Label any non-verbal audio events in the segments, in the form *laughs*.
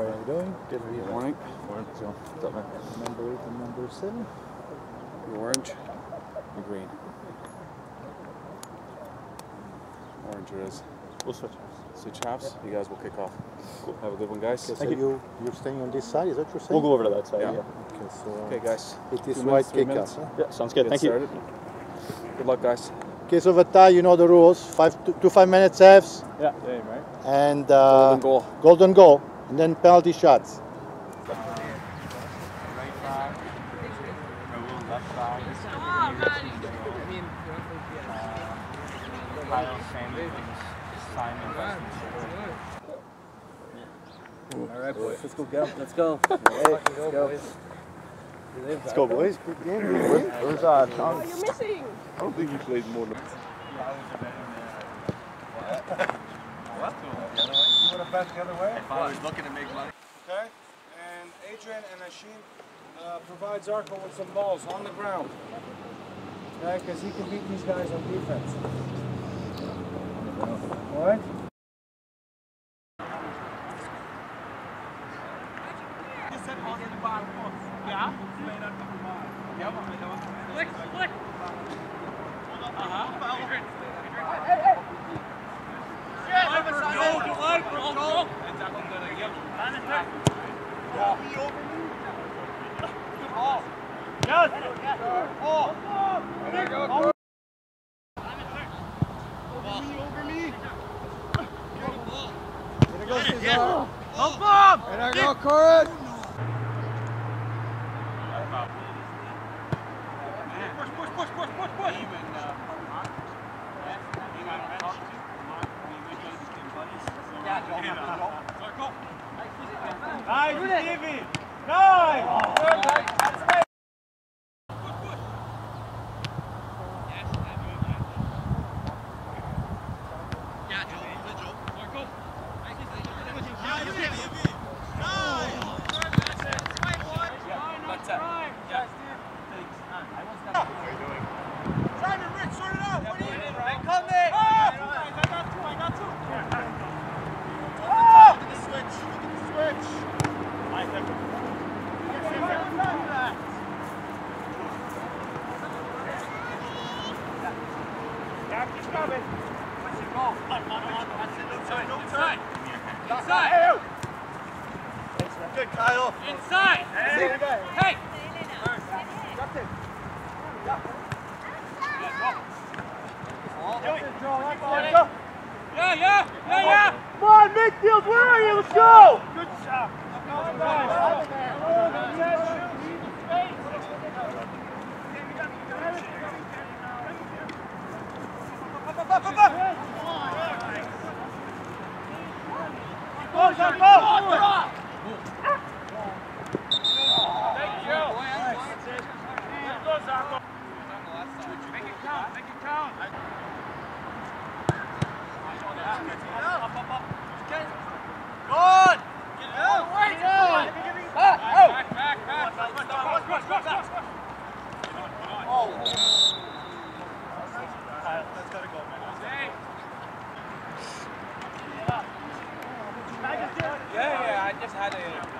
how are you doing? Good morning. Morning. So, what's up, man? Number eight and number seven. The orange, the green. Orange it is. We'll switch. halves. Switch halves. You guys will kick off. Cool. Have a good one, guys. Okay, so Thank you. you're staying on this side, is that what you're saying? We'll go over to that side. Yeah. Yeah. Okay, so Okay, guys. it is Two white minutes, kick minutes. off. Yeah, sounds good. Get Thank you. Good luck, guys. Okay, so Vata, you know the rules. Five two, two five minutes halves Yeah, yeah, right. and uh, Golden goal. golden goal, and then penalty shots. All right, boys. Let's go. Go. Let's go. Let's go. Let's go, boys. Good game. Where's uh, Tom? You're missing. I don't think he played more than. If I was looking to make money. Okay? And Adrian and Ashim uh, provides Arco with some balls on the ground. Okay? Because he can beat these guys on defense. All right? Nice, Stevie! Nice! Wakefield, where are you? Let's go! Good shot. Go, go, go! Yeah, yeah, I just had a...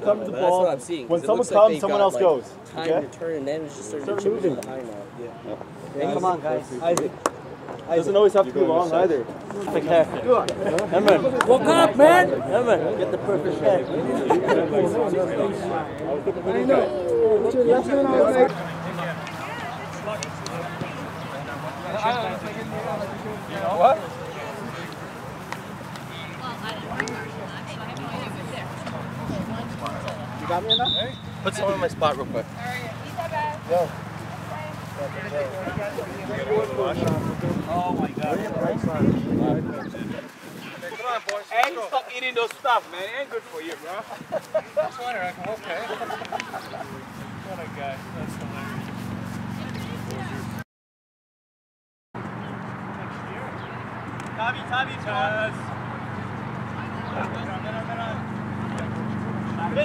But ball. That's what I'm seeing. 'cause When someone looks like comes, someone got, else like, goes, Time okay? to turn and then it's just starting Start to moving. from behind now. Yeah. Come on, guys. Isaac. Doesn't always have to be long either. Woke up, man. Emma, get the perfect shot. Put someone in my spot real quick. Yo. Oh my god. Come on, boys. Hey, stop eating those stuff, man. It ain't good for you, bro. Tabi, tabi, tabi. On y va, on y va! Help! Oh, that would be awesome. Easy, easy! You're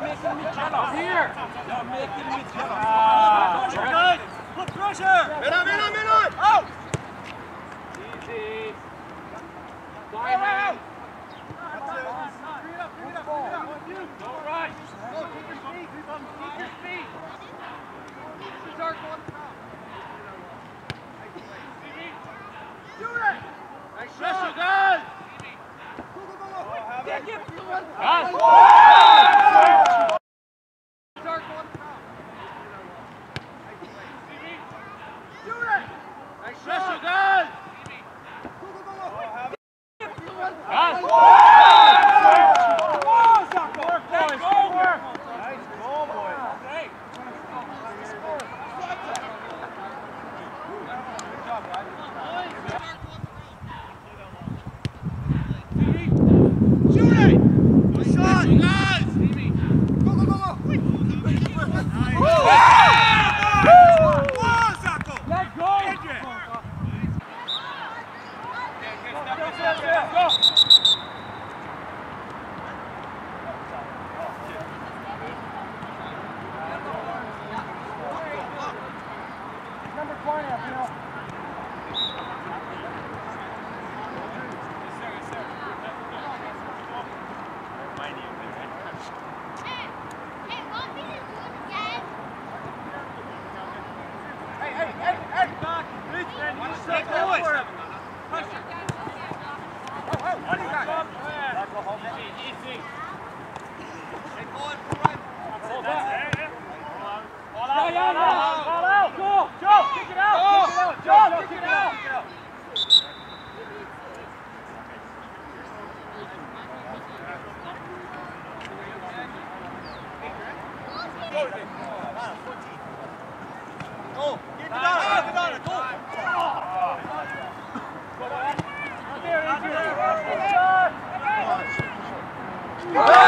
making me jealous. Here! You're making me jealous. Good! Put pressure! Middle, middle, middle! Out! Easy. Fire out! Go. Go, keep your feet. Keep your feet. Start going down. Do it! Pressure, guys! Take Thank you. Oh!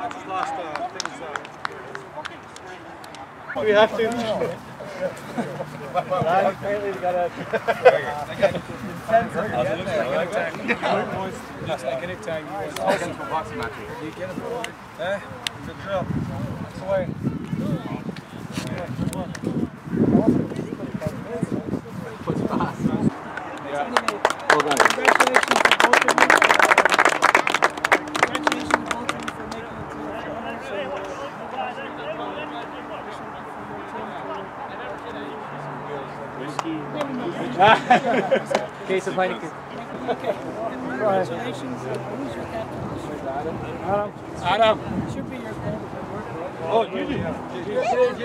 We have to. Apparently, we gotta. just like anytime you want to talk into a boxing match. You get him. Eh? Good drill. That's the way. Case of Heineken. Congratulations. Uh, Who's your captain? Adam. Should be your captain. Oh, Gigi. I heard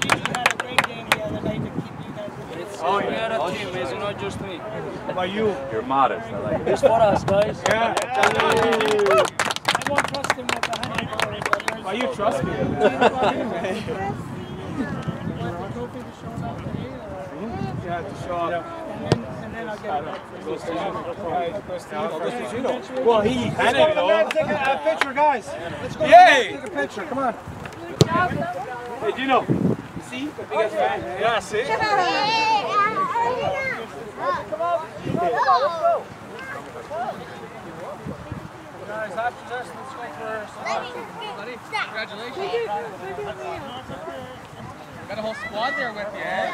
Gigi had a great game the other night to keep you guys with Oh, yeah. We're a team, it's not just me. How about you? You're modest. I like it. It's for us, guys. Yeah. I won't trust him with the hundred dollars. Why you trust me? *laughs* *laughs* Want the trophy to show up today, or- You have to show up. and then and then I'll get it back for you. Well, he had it though. Take a, a picture, guys. Let's go. Yay! Take a picture. Come on. Hey, Gino. You see? The biggest fan. Yeah, see? Guys, after this, let's go for some. Got a whole squad there with you. Eh?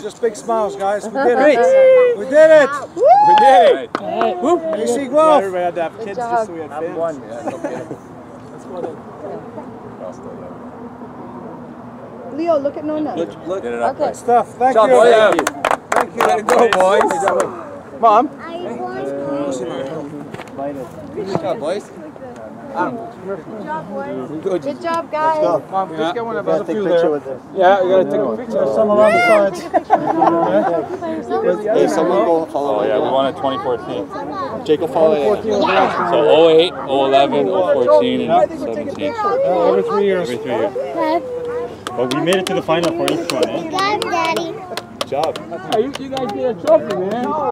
Just big smiles, guys. We did it. We did it. We did it. AC Guelph. Everybody had to have kids just so we had fans. *laughs* Leo, look at Nona. Get it up. Okay. Stuff. Thank you. Boys. Thank you. Way to go, boys. Mom. Good job, boys. Good job, guys. Mom, just get one of us. Take a picture with this. Yeah, you gotta take a picture. Some around the sides. Hey, someone go follow. Oh, yeah, we won in 2014. Jake will follow it. So 08, 011, 014, and 17. Every three years. Every three years. But we made it to the final for each one, eh? Daddy. Job. You guys get a trophy, man.